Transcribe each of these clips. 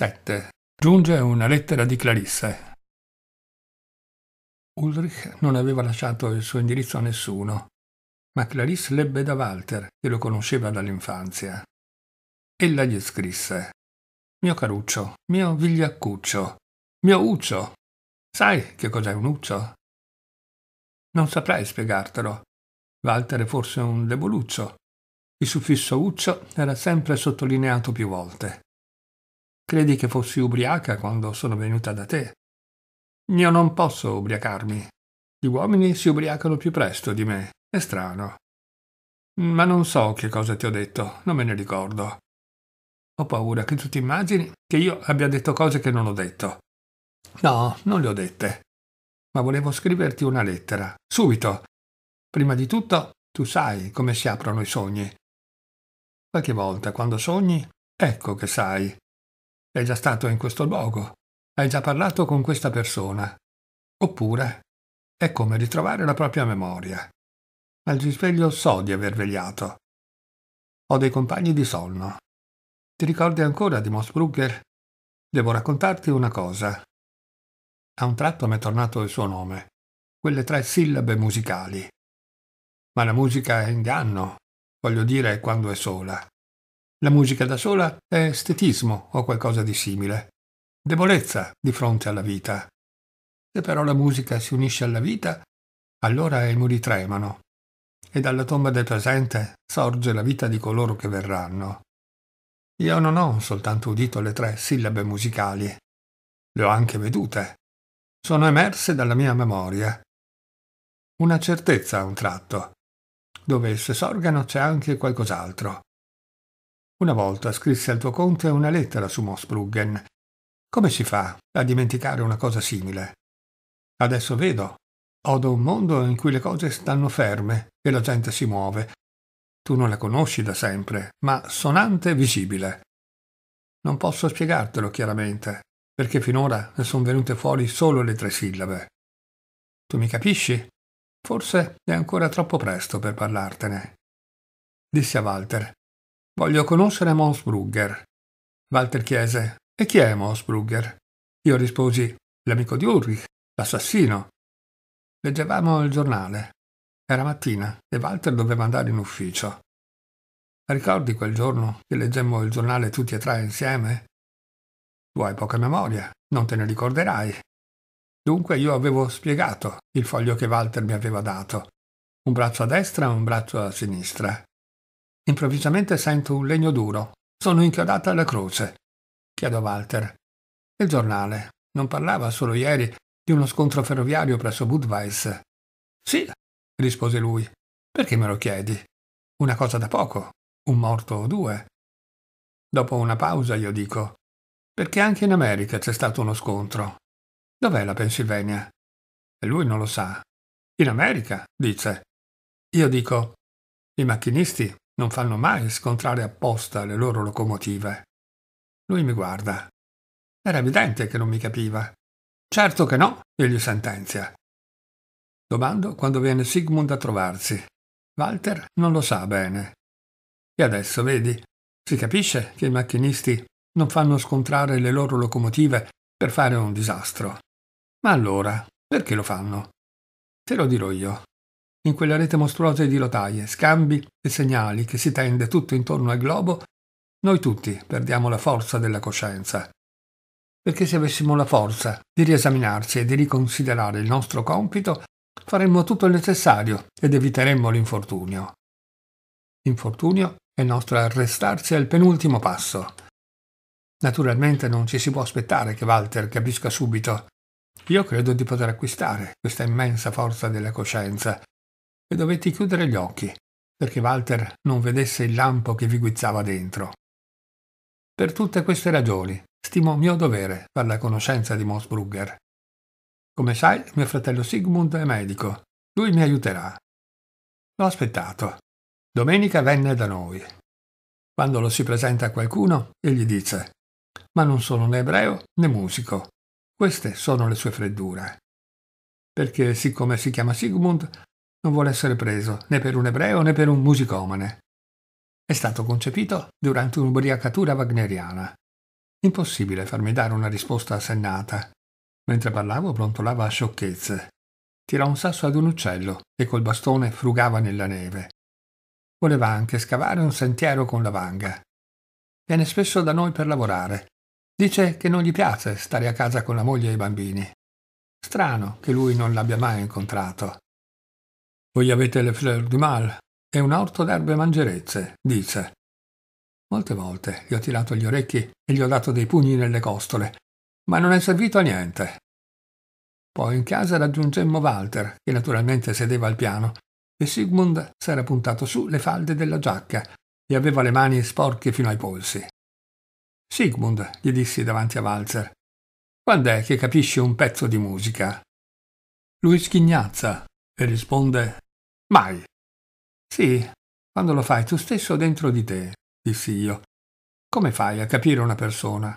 7. Giunge una lettera di Clarisse. Ulrich non aveva lasciato il suo indirizzo a nessuno, ma Clarisse lebbe da Walter, che lo conosceva dall'infanzia. Ella gli scrisse: Mio caruccio, mio vigliaccuccio, mio uccio. Sai che cos'è un uccio? Non saprei spiegartelo. Walter è forse un deboluccio. Il suffisso uccio era sempre sottolineato più volte. Credi che fossi ubriaca quando sono venuta da te? Io non posso ubriacarmi. Gli uomini si ubriacano più presto di me. È strano. Ma non so che cosa ti ho detto, non me ne ricordo. Ho paura che tu ti immagini che io abbia detto cose che non ho detto. No, non le ho dette. Ma volevo scriverti una lettera. Subito. Prima di tutto, tu sai come si aprono i sogni. Qualche volta, quando sogni, ecco che sai. Sei già stato in questo luogo, hai già parlato con questa persona. Oppure è come ritrovare la propria memoria. Al risveglio so di aver vegliato. Ho dei compagni di sonno. Ti ricordi ancora di Mossbrugger? Devo raccontarti una cosa. A un tratto mi è tornato il suo nome, quelle tre sillabe musicali. Ma la musica è inganno, voglio dire quando è sola. La musica da sola è estetismo o qualcosa di simile, debolezza di fronte alla vita. Se però la musica si unisce alla vita, allora i muri tremano e dalla tomba del presente sorge la vita di coloro che verranno. Io non ho soltanto udito le tre sillabe musicali, le ho anche vedute. Sono emerse dalla mia memoria. Una certezza a un tratto. Dove esse sorgano c'è anche qualcos'altro. Una volta scrisse al tuo conte una lettera su Mossbruggen. Come si fa a dimenticare una cosa simile? Adesso vedo. Odo un mondo in cui le cose stanno ferme e la gente si muove. Tu non la conosci da sempre, ma sonante e visibile. Non posso spiegartelo chiaramente, perché finora ne sono venute fuori solo le tre sillabe. Tu mi capisci? Forse è ancora troppo presto per parlartene. Disse a Walter. Voglio conoscere Monsbrugger. Walter chiese: E chi è Monsbrugger? Io risposi: L'amico di Ulrich, l'assassino. Leggevamo il giornale. Era mattina e Walter doveva andare in ufficio. Ricordi quel giorno che leggemmo il giornale tutti e tre insieme? Tu hai poca memoria, non te ne ricorderai. Dunque io avevo spiegato il foglio che Walter mi aveva dato. Un braccio a destra e un braccio a sinistra. Improvvisamente sento un legno duro. Sono inchiodata alla croce. Chiedo a Walter. Il giornale non parlava solo ieri di uno scontro ferroviario presso Budweis. Sì, rispose lui. Perché me lo chiedi? Una cosa da poco, un morto o due. Dopo una pausa io dico, perché anche in America c'è stato uno scontro. Dov'è la Pennsylvania? E lui non lo sa. In America, dice. Io dico, i macchinisti non fanno mai scontrare apposta le loro locomotive. Lui mi guarda. Era evidente che non mi capiva. Certo che no, egli sentenzia. Domando quando viene Sigmund a trovarsi. Walter non lo sa bene. E adesso, vedi, si capisce che i macchinisti non fanno scontrare le loro locomotive per fare un disastro. Ma allora, perché lo fanno? Te lo dirò io in quella rete mostruosa di rotaie, scambi e segnali che si tende tutto intorno al globo, noi tutti perdiamo la forza della coscienza. Perché se avessimo la forza di riesaminarci e di riconsiderare il nostro compito, faremmo tutto il necessario ed eviteremmo l'infortunio. L'infortunio è nostro arrestarsi al penultimo passo. Naturalmente non ci si può aspettare che Walter capisca subito. Io credo di poter acquistare questa immensa forza della coscienza e dovetti chiudere gli occhi perché Walter non vedesse il lampo che vi guizzava dentro. Per tutte queste ragioni, stimo mio dovere far la conoscenza di Mossbrugger. Come sai, mio fratello Sigmund è medico. Lui mi aiuterà. L'ho aspettato. Domenica venne da noi. Quando lo si presenta a qualcuno, egli dice: Ma non sono né ebreo né musico. Queste sono le sue freddure. Perché, siccome si chiama Sigmund, non vuole essere preso né per un ebreo né per un musicomane. È stato concepito durante un'ubriacatura wagneriana. Impossibile farmi dare una risposta assennata. Mentre parlavo brontolava a sciocchezze. Tirò un sasso ad un uccello e col bastone frugava nella neve. Voleva anche scavare un sentiero con la vanga. Viene spesso da noi per lavorare. Dice che non gli piace stare a casa con la moglie e i bambini. Strano che lui non l'abbia mai incontrato. Voi avete le fleur du mal e un orto d'erbe mangerezze, dice. Molte volte gli ho tirato gli orecchi e gli ho dato dei pugni nelle costole, ma non è servito a niente. Poi in casa raggiungemmo Walter, che naturalmente sedeva al piano, e Sigmund s'era puntato su le falde della giacca e aveva le mani sporche fino ai polsi. Sigmund, gli dissi davanti a Walter, quando è che capisci un pezzo di musica? Lui schignazza e risponde Mai. Sì, quando lo fai tu stesso dentro di te, dissi io. Come fai a capire una persona?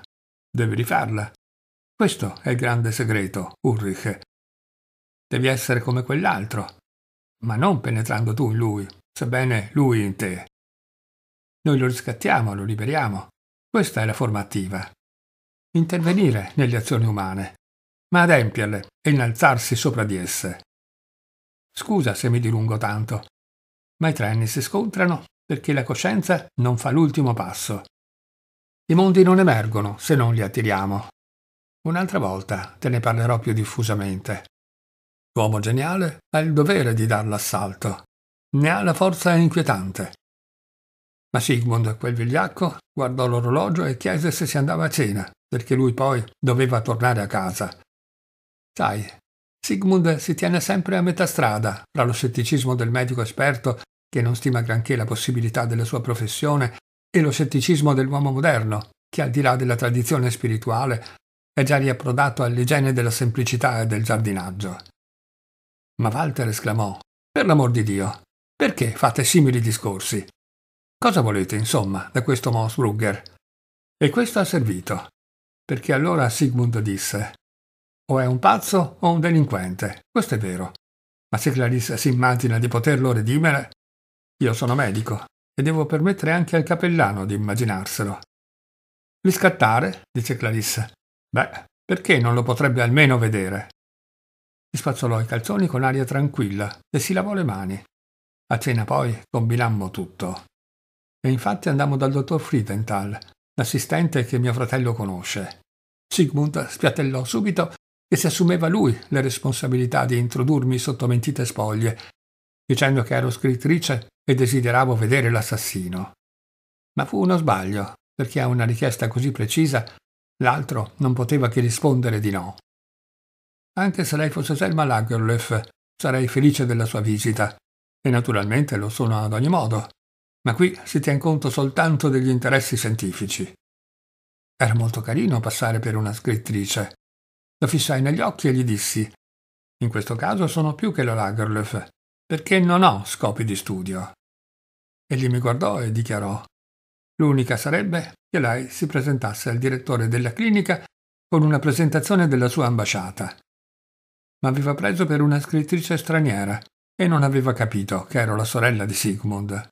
Devi rifarla. Questo è il grande segreto, Ulrich. Devi essere come quell'altro, ma non penetrando tu in lui, sebbene lui in te. Noi lo riscattiamo, lo liberiamo. Questa è la forma attiva. Intervenire nelle azioni umane, ma adempierle e innalzarsi sopra di esse. Scusa se mi dilungo tanto, ma i treni si scontrano perché la coscienza non fa l'ultimo passo. I mondi non emergono se non li attiriamo. Un'altra volta te ne parlerò più diffusamente. L'uomo geniale ha il dovere di dar l'assalto. Ne ha la forza inquietante. Ma Sigmund, quel vigliacco, guardò l'orologio e chiese se si andava a cena, perché lui poi doveva tornare a casa. Sai, Sigmund si tiene sempre a metà strada tra lo scetticismo del medico esperto che non stima granché la possibilità della sua professione, e lo scetticismo dell'uomo moderno, che al di là della tradizione spirituale è già riapprodato all'igiene della semplicità e del giardinaggio. Ma Walter esclamò: Per l'amor di Dio, perché fate simili discorsi? Cosa volete, insomma, da questo Mossbrugger? E questo ha servito, perché allora Sigmund disse: O è un pazzo o un delinquente, questo è vero. Ma se Clarissa si immagina di poterlo redimere, io sono medico e devo permettere anche al capellano di immaginarselo. Riscattare? dice Clarissa. Beh, perché non lo potrebbe almeno vedere? Si spazzolò i calzoni con aria tranquilla e si lavò le mani. A cena poi combinammo tutto. E infatti andammo dal dottor Friedenthal, l'assistente che mio fratello conosce. Sigmund spiattellò subito che si assumeva lui le responsabilità di introdurmi sotto mentite spoglie, dicendo che ero scrittrice e desideravo vedere l'assassino. Ma fu uno sbaglio, perché a una richiesta così precisa l'altro non poteva che rispondere di no. Anche se lei fosse Selma Lagerlöf, sarei felice della sua visita, e naturalmente lo sono ad ogni modo, ma qui si tiene conto soltanto degli interessi scientifici. Era molto carino passare per una scrittrice. Lo fissai negli occhi e gli dissi in questo caso sono più che la Lagerlöf, perché non ho scopi di studio. Egli mi guardò e dichiarò L'unica sarebbe che lei si presentasse al direttore della clinica con una presentazione della sua ambasciata. Ma aveva preso per una scrittrice straniera e non aveva capito che ero la sorella di Sigmund.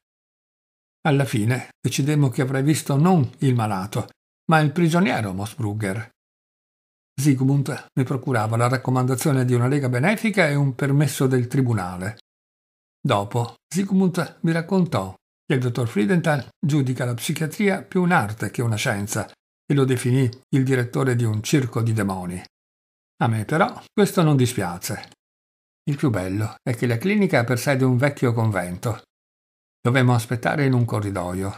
Alla fine decidemmo che avrei visto non il malato, ma il prigioniero Mossbrugger. Sigmund mi procurava la raccomandazione di una lega benefica e un permesso del tribunale. Dopo, Sigmund mi raccontò che il dottor Friedenthal giudica la psichiatria più un'arte che una scienza e lo definì il direttore di un circo di demoni. A me però questo non dispiace. Il più bello è che la clinica ha per sede un vecchio convento. Dovemmo aspettare in un corridoio.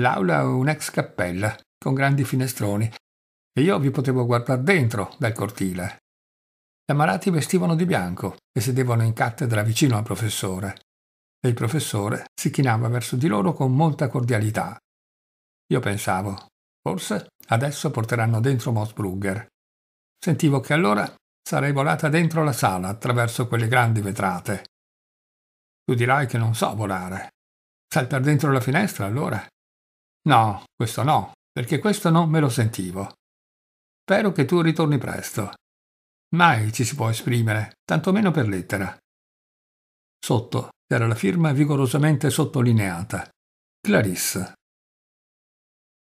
L'aula è un'ex cappella, con grandi finestroni, e io vi potevo guardare dentro dal cortile. Gli ammalati vestivano di bianco e sedevano in cattedra vicino al professore. E il professore si chinava verso di loro con molta cordialità. Io pensavo, forse adesso porteranno dentro Mossbrugger. Sentivo che allora sarei volata dentro la sala attraverso quelle grandi vetrate. Tu dirai che non so volare. Saltar dentro la finestra allora? No, questo no, perché questo non me lo sentivo. Spero che tu ritorni presto. Mai ci si può esprimere, tantomeno per lettera. Sotto c'era la firma vigorosamente sottolineata. Clarisse.